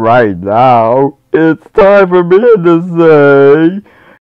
Right now, it's time for me to say